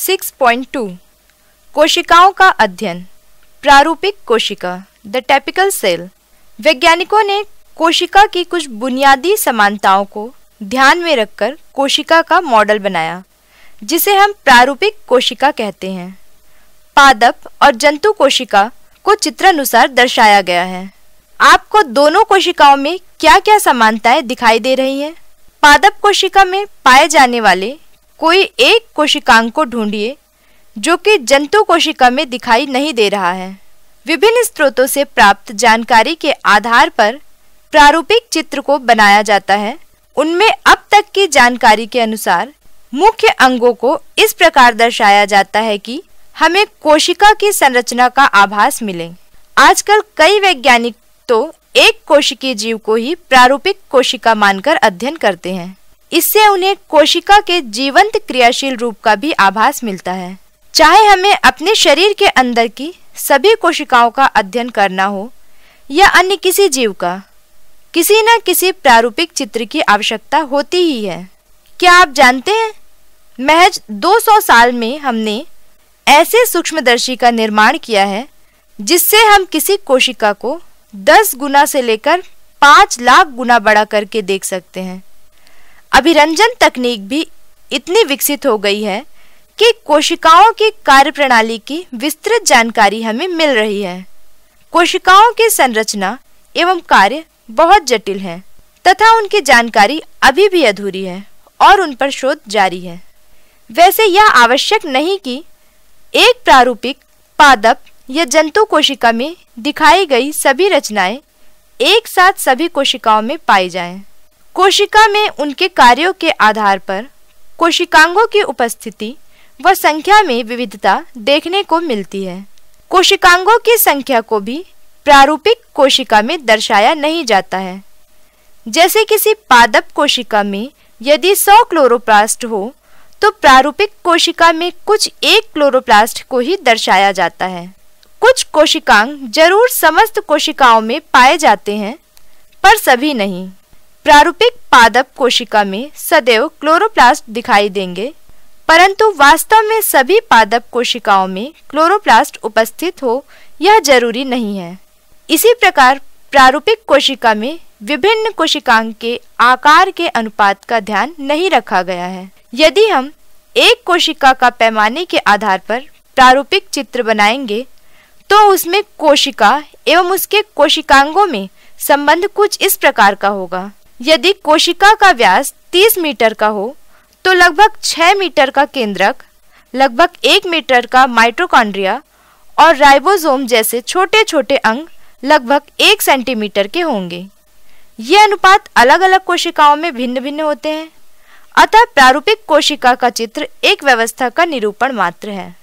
6.2 कोशिकाओं का अध्ययन, प्रारूपिक कोशिका, द टेपिकल सेल। वैज्ञानिकों ने कोशिका की कुछ बुनियादी समानताओं को ध्यान में रखकर कोशिका का मॉडल बनाया, जिसे हम प्रारूपिक कोशिका कहते हैं। पादप और जंतु कोशिका को चित्रानुसार दर्शाया गया है। आपको दोनों कोशिकाओं में क्या क्या समानताएँ दिखाई दे रही हैं? पादप कोशिका में पाए जाने वाले कोई एक कोशिकांग को ढूंढिए, जो कि जंतु कोशिका में दिखाई नहीं दे रहा है। विभिन्न स्रोतों से प्राप्त जानकारी के आधार पर प्रारूपिक चित्र को बनाया जाता है। उनमें अब तक की जानकारी के अनुसार मुख्य अंगों को इस प्रकार दर्शाया जाता है कि हमें कोशिका की संरचना का आभास मिले। आजकल कई वैज्ञानिक तो एक कोशिकीय जीव को ही प्रारूपिक कोशिका मानकर अध्ययन करते हैं। इससे उन्हें कोशिका के जीवंत क्रियाशील रूप का भी आभास मिलता है। चाहे हमें अपने शरीर के अंदर की सभी कोशिकाओं का अध्ययन करना हो या अन्य किसी जीव का, किसी न किसी प्रारूपिक चित्र की आवश्यकता होती ही है। क्या आप जानते हैं? महज 200 साल में हमने ऐसे सूक्ष्मदर्शी का निर्माण किया है, जिससे हम किसी कोशिका को 10 गुना से लेकर 5 लाख गुना बड़ा करके देख सकते हैं। अभिरंजन तकनीक भी इतनी विकसित हो गई है कि कोशिकाओं की कार्यप्रणाली की विस्तृत जानकारी हमें मिल रही है कोशिकाओं की संरचना एवं कार्य बहुत जटिल है, तथा उनकी जानकारी अभी भी अधूरी है और उन पर शोध जारी है वैसे यह आवश्यक नहीं कि एक प्रारूपिक, पादप या जंतु कोशिका में दिखाई गई सभी रचनाएँ एक साथ सभी कोशिकाओं में पाई जाएँ। कोशिका में उनके कार्यों के आधार पर कोशिकांगों की उपस्थिति व संख्या में विविधता देखने को मिलती है। कोशिकांगों की संख्या को भी प्रारूपिक कोशिका में दर्शाया नहीं जाता है। जैसे किसी पादप कोशिका में यदि 100 क्लोरोप्लास्ट हो तो प्रारूपिक कोशिका में कुछ एक क्लोरोप्लास्ट को ही दर्शाया जाता है। कुछ कोशिकांग ज़रूर समस्त कोशिकाओं में पाए जाते हैं, पर सभी नहीं। प्रारूपिक पादप कोशिका में सदैव क्लोरोप्लास्ट दिखाई देंगे, परंतु वास्तव में सभी पादप कोशिकाओं में क्लोरोप्लास्ट उपस्थित हो, यह ज़रूरी नहीं है। इसी प्रकार प्रारूपिक कोशिका में विभिन्न कोशिकांग के आकार के अनुपात का ध्यान नहीं रखा गया है। यदि हम एक कोशिका का पैमाने के आधार पर प्रारूपिक चित्र बनाएँगे तो उसमें कोशिका एवं उसके कोशिकांगों में संबंध कुछ इस प्रकार का होगा। यदि कोशिका का व्यास 30 मीटर का हो तो लगभग 6 मीटर का केंद्रक, लगभग 1 मीटर का माइट्रोकॉन्ड्रिया और राइबोसोम जैसे छोटे छोटे अंग लगभग एक सेंटीमीटर के होंगे। ये अनुपात अलग अलग कोशिकाओं में भिन्न भिन्न होते हैं। अतः प्रारूपिक कोशिका का चित्र एक व्यवस्था का निरूपण मात्र है।